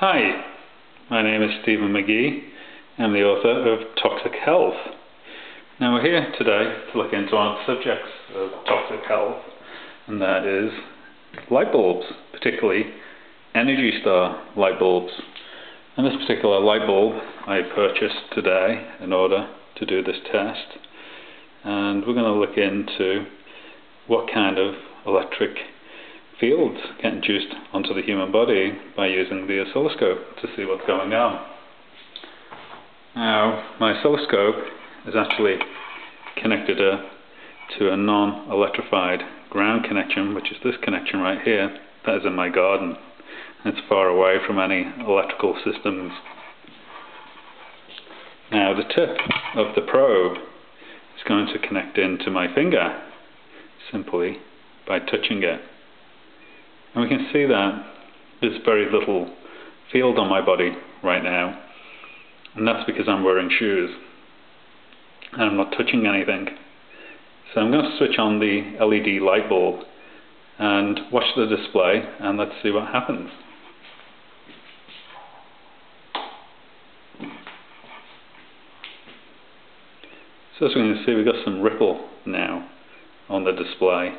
Hi, my name is Stephen McGee. I'm the author of Toxic Health. Now we're here today to look into one of the subjects of toxic health, and that is light bulbs, particularly Energy Star light bulbs. And this particular light bulb I purchased today in order to do this test, and we're going to look into what kind of electric fields get induced onto the human body by using the oscilloscope to see what's going on. Now, my oscilloscope is actually connected uh, to a non-electrified ground connection, which is this connection right here, that is in my garden. It's far away from any electrical systems. Now the tip of the probe is going to connect into my finger simply by touching it. And we can see that there's very little field on my body right now. And that's because I'm wearing shoes. And I'm not touching anything. So I'm going to switch on the LED light bulb and watch the display and let's see what happens. So as we can see we've got some ripple now on the display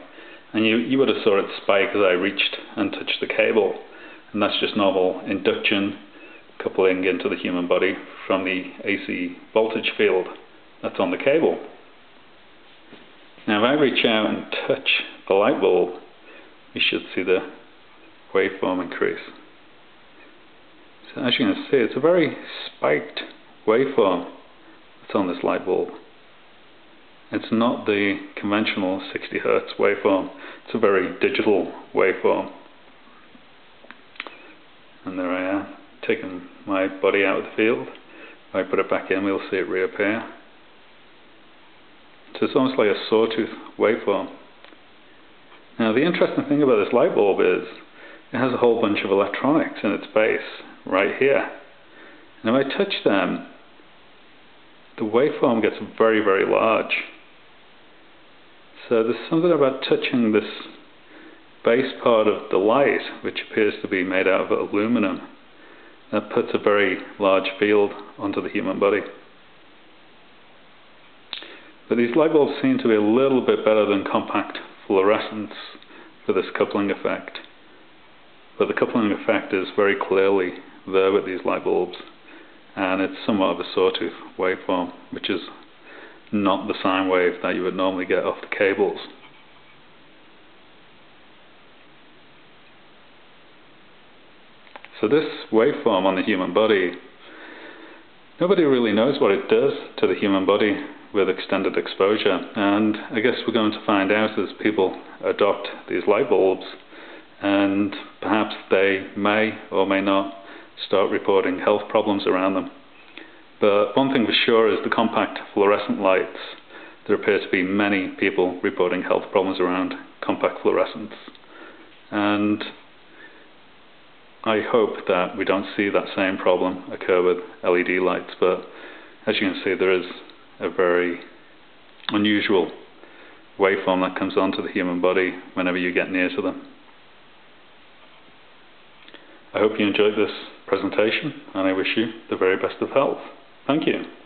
and you, you would have saw it spike as I reached and touched the cable. And that's just normal induction coupling into the human body from the AC voltage field that's on the cable. Now if I reach out and touch the light bulb, you should see the waveform increase. So as you can see, it's a very spiked waveform that's on this light bulb. It's not the conventional 60 Hz waveform, it's a very digital waveform. And there I am, taking my body out of the field. If I put it back in, we'll see it reappear. So it's almost like a sawtooth waveform. Now the interesting thing about this light bulb is it has a whole bunch of electronics in its base, right here. And if I touch them, the waveform gets very, very large. So there's something about touching this base part of the light, which appears to be made out of aluminum, that puts a very large field onto the human body. But these light bulbs seem to be a little bit better than compact fluorescents for this coupling effect. But the coupling effect is very clearly there with these light bulbs, and it's somewhat of a sawtooth waveform, which is not the sine wave that you would normally get off the cables. So this waveform on the human body, nobody really knows what it does to the human body with extended exposure. And I guess we're going to find out as people adopt these light bulbs and perhaps they may or may not start reporting health problems around them. But one thing for sure is the compact fluorescent lights. There appear to be many people reporting health problems around compact fluorescents. And I hope that we don't see that same problem occur with LED lights, but as you can see, there is a very unusual waveform that comes onto the human body whenever you get near to them. I hope you enjoyed this presentation, and I wish you the very best of health. Thank you.